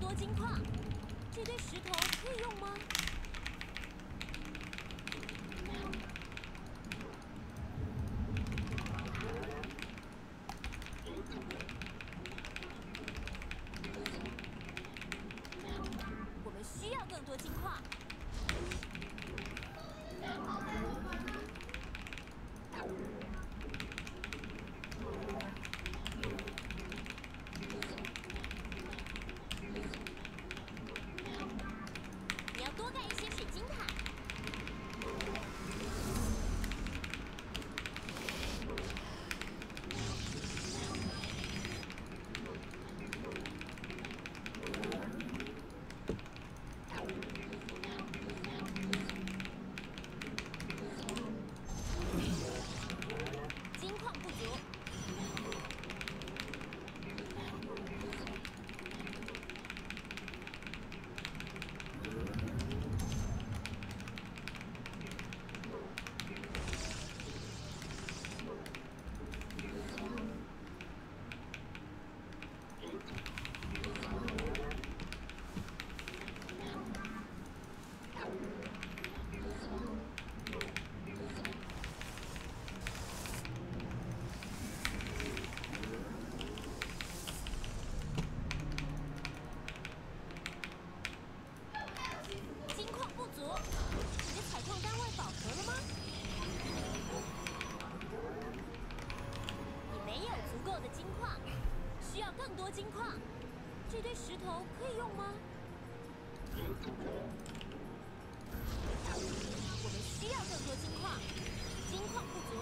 多金矿。这堆石头可以用吗？多金矿，这堆石头可以用吗？我们需要更多金矿，金矿不足。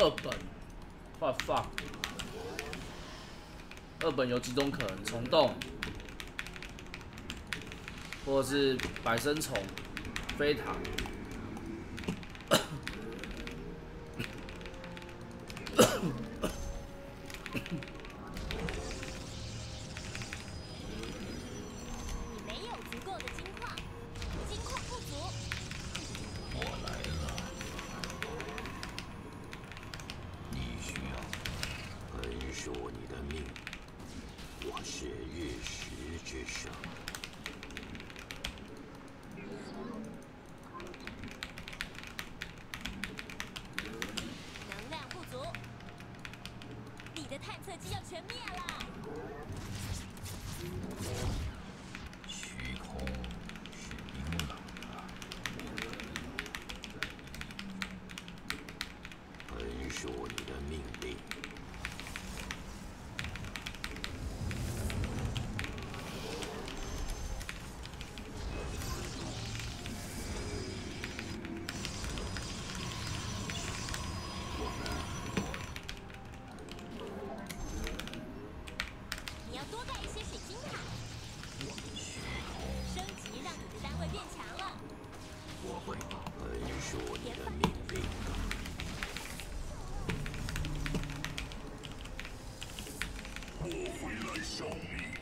二本，快放！二本有几种可能：虫洞，或者是百生虫、飞塔。灭了。will I show me?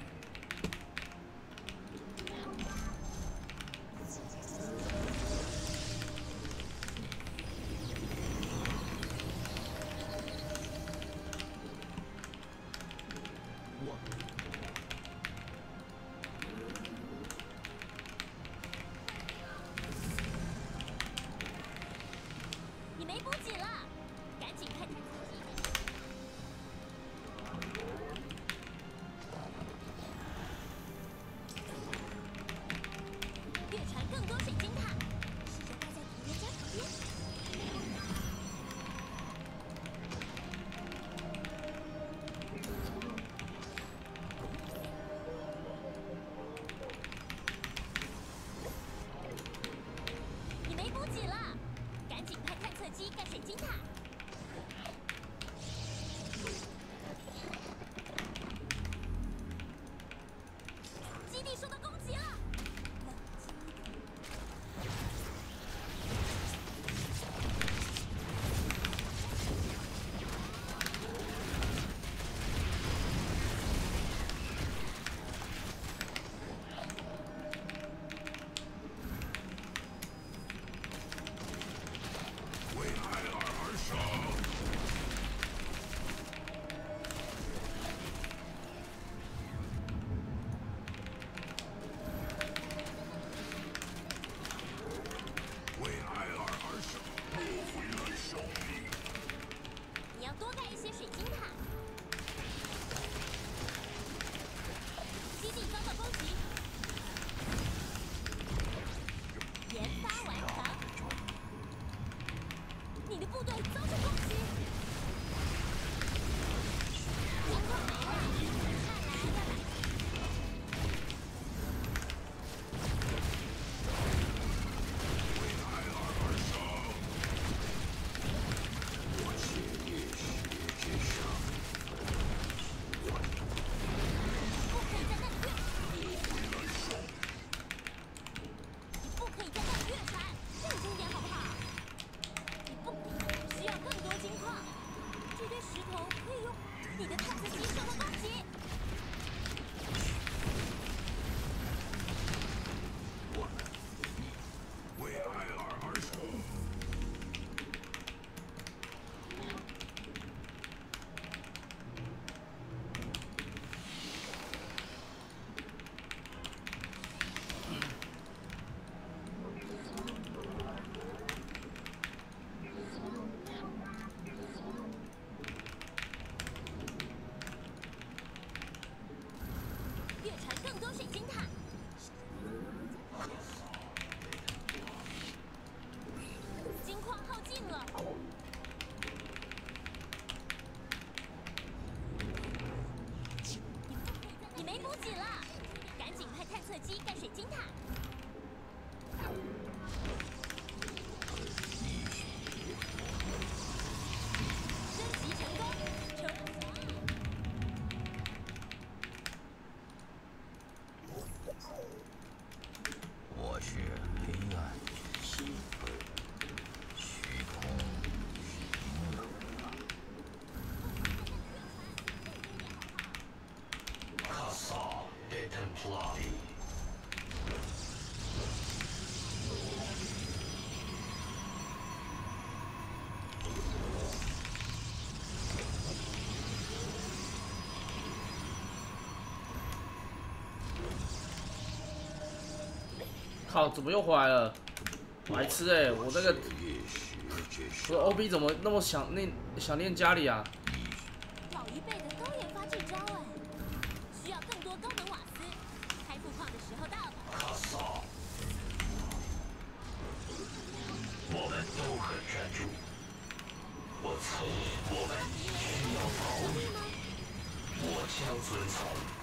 靠，怎么又回来了？白痴哎，我那个我 OB 怎么那么想念想念家里啊？老一辈的高研发技招哎，需要更多高能瓦斯，开富矿的时候到了。我们都很专注，我操，我们需要保密，我将遵从。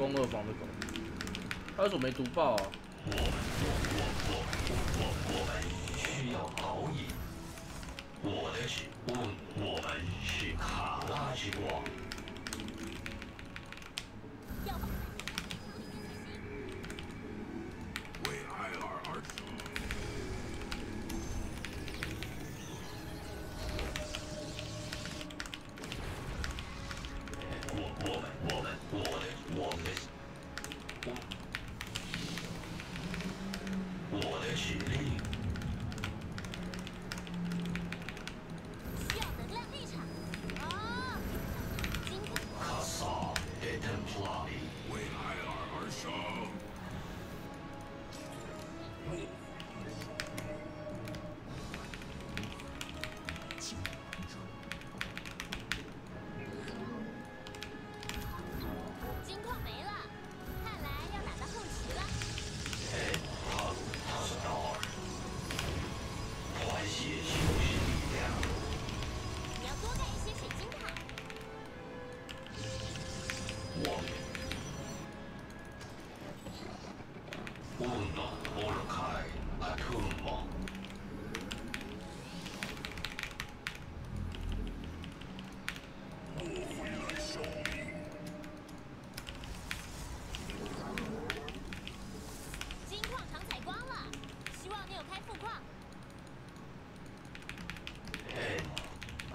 攻二防的狗。他为什么没毒爆啊？我们需要导引我的是问我们是卡拉之光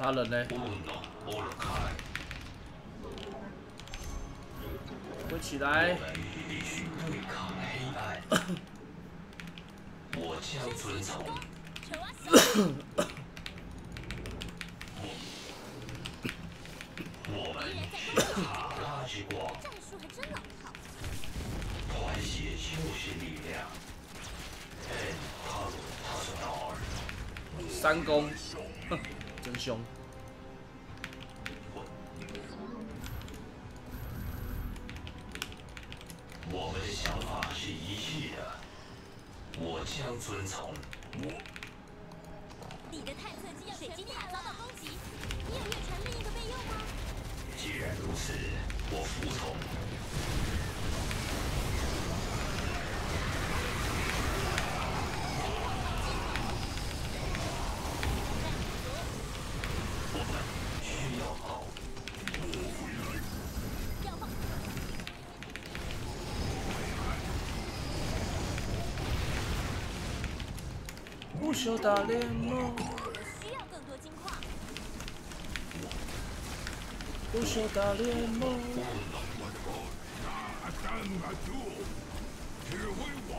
他人呢？我起来。我将遵从。我们是卡拉之光，团血就是力量。三攻，真凶。我们的想法是一致的。我将遵从。我你的探测机要水晶塔遭到攻击，你有月传另一个备用吗？既然如此，我服从。我们需要跑。要放不朽大联盟，需要更多金矿。不朽大联盟。指挥我。